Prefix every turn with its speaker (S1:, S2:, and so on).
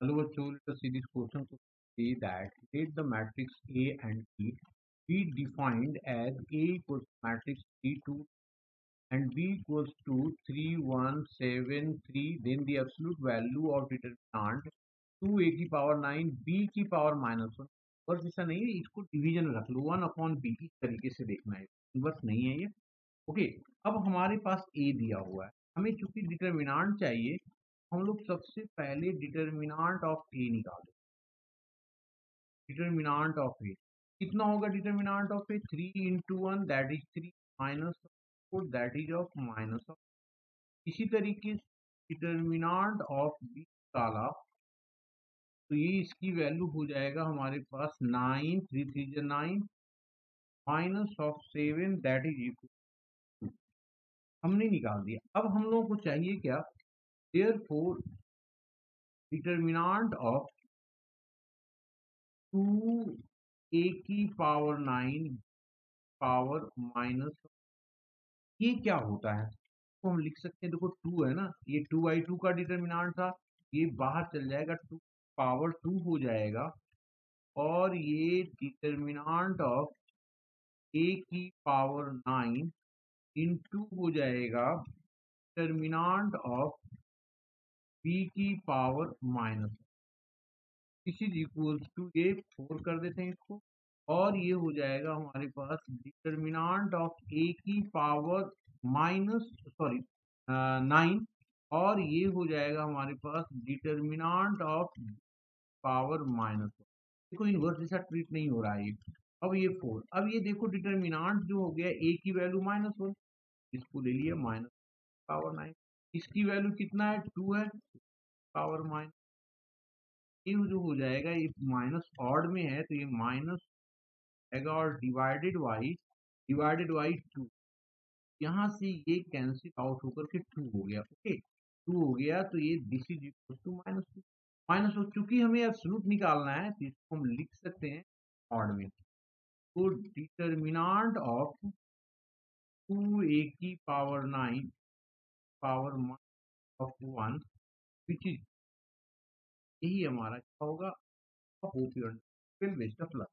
S1: Hello, bachcho, let us see this question to say that let the matrix A and B be defined as A equals matrix 3 2 and B equals to 3 1 7 3 then the absolute value of determinant 2a की power 9 b की power minus one बस ऐसा नहीं है इसको division रख लो one upon B इस तरीके से देखना है बस नहीं है ये ओके अब हमारे पास ए दिया हुआ है हमें चूँकि डिटर्मिनांट चाहिए हम लोग सबसे पहले डिटर्मिनांट ऑफ़ ए निकालें। डिटर्मिनांट ऑफ़ ए कितना होगा determinant of A three into one that is three minus that is of minus of इसी तरीके से डिटर्मिनांट ऑफ़ बी निकाला। तो ये इसकी वैल्यू हो जाएगा हमारे पास नाइन थ्री थ्री जो nine minus of seven that is equal हमने निकाल दिया। अब हम लोगों को चाहिए क्या? Therefore, determinant of 2 a की पावर 9 पावर माइनस ये क्या होता है? तो हम लिख सकते हैं, देखो टू है ना? ये टू बाई टू का डिटर्मिनांट था, ये बाहर चल जाएगा टू पावर टू हो जाएगा, और ये डिटर्मिनांट ऑफ़ ए की पावर नाइन इंटू हो जाएगा डिटर्मिनांट ऑफ़ बी की पावर माइनस इस इज़ इक्वल्स टू ये फोर कर देते हैं इसको, और ये हो जाएगा हमारे पास डिटर्मिनाट ऑफ़ ए की पावर माइनस सॉरी नाइन और ये हो जाएगा हमारे पास डिटर्मिनाट ऑफ़ पावर माइनस देखो इनवर्स जैसा ट्रीट नहीं हो रहा है अब ये फोर अब ये देखो डिटर्मिनाट जो हो गया ए की वैल्यू माइनस वन इसको ले लिया माइनस पावर नाइन इसकी वैल्यू कितना है? टू है पावर माइनस ये जो हो जाएगा, ये माइनस ऑड में है तो ये माइनस आएगा और divided by divided by two यहाँ से ये कैंसिल आउट होकर के टू हो गया ओके टू हो गया तो ये this is equal to minus two minus two चूँकि हमें एब्सोल्यूट निकालना है तो इसको हम लिख सकते हैं ऑड में। तो डिटर्मिनांट ऑफ़ टू ए की power nine power of one which is यही हमारा क्या होगा? Hope you best of luck